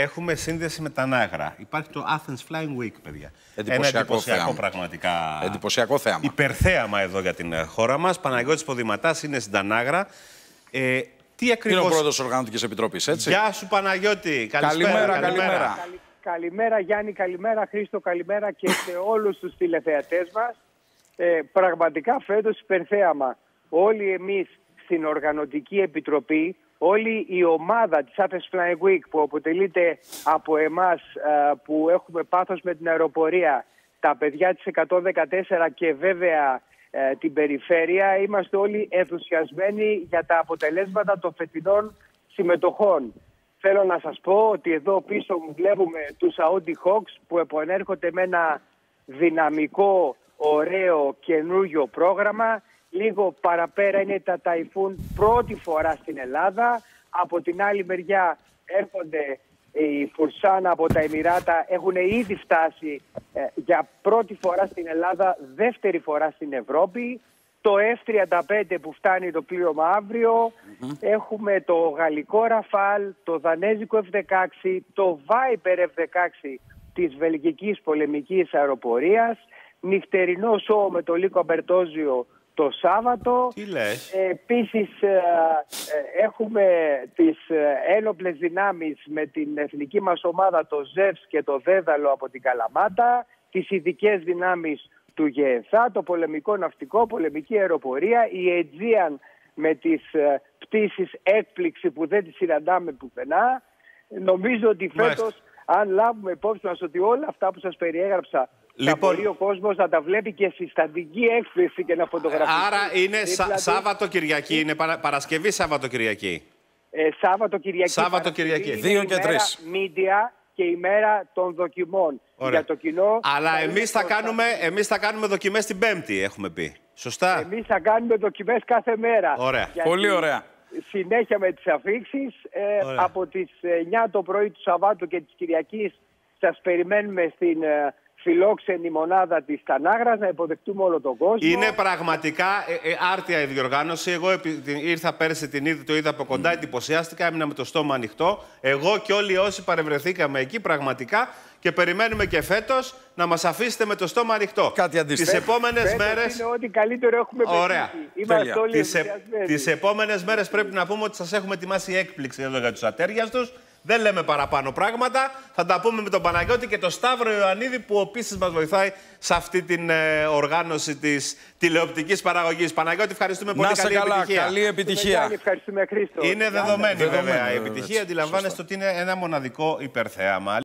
έχουμε σύνδεση με τα Νάγρα. Υπάρχει το Athens Flying Week, παιδιά. Εντυπωσιακό Ένα εντυπωσιακό θέαμα. πραγματικά. Εντυπωσιακό θέαμα. Υπερθέαμα εδώ για την ε, χώρα μας. Παναγιώτης Ποδηματάς είναι στην Τανάγρα. Ε, τι Είναι ο ακριβώ. πρόεδρος Οργανωτική Επιτροπής, έτσι. Γεια σου, Παναγιώτη. Καλησπέρα. Καλημέρα, καλημέρα. Καλη- Καλημέρα Γιάννη, καλημέρα Χρήστο, καλημέρα και σε όλους τους τηλεθεατές μας. Ε, πραγματικά φέτος υπερθέαμα. Όλοι εμείς στην Οργανωτική Επιτροπή, όλη η ομάδα της Athens Flying Week που αποτελείται από εμάς ε, που έχουμε πάθος με την αεροπορία, τα παιδιά της 114 και βέβαια ε, την περιφέρεια, είμαστε όλοι ενθουσιασμένοι για τα αποτελέσματα των φετινών συμμετοχών. Θέλω να σας πω ότι εδώ πίσω μου βλέπουμε τους Audi Hawks που επανέρχονται με ένα δυναμικό, ωραίο, καινούριο πρόγραμμα. Λίγο παραπέρα είναι τα Typhoon πρώτη φορά στην Ελλάδα. Από την άλλη μεριά έρχονται οι Φουρσάνα από τα Εμμυράτα. Έχουν ήδη φτάσει ε, για πρώτη φορά στην Ελλάδα, δεύτερη φορά στην Ευρώπη. Το F-35 που φτάνει το πλήρωμα αύριο. Έχουμε το γαλλικό Ραφάλ, το δανέζικο F-16, το Viper F-16 της βελγικής πολεμικής αεροπορίας. Νυχτερινό σοου με το Λίκο Αμπερτόζιο το Σάββατο. Τι λες; Ε, Επίσης ε, ε, έχουμε τις ε, ένοπλες δυνάμεις με την εθνική μας ομάδα το ΖΕΒΣ και το Δέδαλο από την Καλαμάτα, τις ειδικές δυνάμεις του ΓΕΕΘΑ, το πολεμικό ναυτικό, πολεμική αεροπορία, η Aegean με τις ε, πτήσεις έκπληξη που δεν τις συναντάμε πουθενά. Νομίζω ότι Μάλιστα. φέτος αν λάβουμε υπόψη μας ότι όλα αυτά που σας περιέγραψα Λοιπόν. θα μπορεί ο κόσμος να τα βλέπει και συστατική έκθεση και να φωτογραφεί. Άρα είναι Δίπλα Σα- του. Σάββατο Κυριακή, είναι παρα- Παρασκευή Σάββατο Κυριακή. Ε, Σάββατο Κυριακή. Σάββατο Παρασκευή Κυριακή. είναι Δύο η και μέρα τρεις. Media και η μέρα των δοκιμών. Ωραία. Για το κοινό. Αλλά θα είναι εμείς θα, μπροστά. κάνουμε, εμείς θα κάνουμε δοκιμές την Πέμπτη, έχουμε πει. Σωστά; Εμείς θα κάνουμε δοκιμές κάθε μέρα. Ωραία. Γιατί Πολύ ωραία. Συνέχεια με τις αφήξεις. Ε, Ωραία. από τις 9 το πρωί του Σαββάτου και της Κυριακής σας περιμένουμε στην ε, φιλόξενη μονάδα της Τανάγρας να υποδεχτούμε όλο τον κόσμο. Είναι πραγματικά ε, ε, άρτια η διοργάνωση. Εγώ επί- την- ήρθα πέρσι την είδη, το είδα από κοντά, εντυπωσιάστηκα, έμεινα με το στόμα ανοιχτό. Εγώ και όλοι όσοι παρευρεθήκαμε εκεί πραγματικά και περιμένουμε και φέτος να μας αφήσετε με το στόμα ανοιχτό. Κάτι αντίστοιχο. Τις επόμενες Φέτος μέρε. Είναι ό,τι καλύτερο έχουμε Ωραία. πετύχει. Είμαστε Τέλεια. όλοι Τις, ε, ενθουσιασμένοι. τις επόμενες μέρες πρέπει να πούμε ότι σας έχουμε ετοιμάσει έκπληξη εδώ για τους ατέριαστους. Δεν λέμε παραπάνω πράγματα. Θα τα πούμε με τον Παναγιώτη και τον Σταύρο Ιωαννίδη που επίσης μας βοηθάει σε αυτή την ε, οργάνωση της τηλεοπτικής παραγωγής. Παναγιώτη, ευχαριστούμε πολύ. Να σε Καλή καλά, επιτυχία. καλή επιτυχία. Μεγάλη ευχαριστούμε Χρήστο. Είναι Γεια σας. δεδομένη, Δεδομένη, βέβαια. Η βέβαια, επιτυχία έτσι. αντιλαμβάνεστε Σωστά. ότι είναι ένα μοναδικό υπερθέαμα.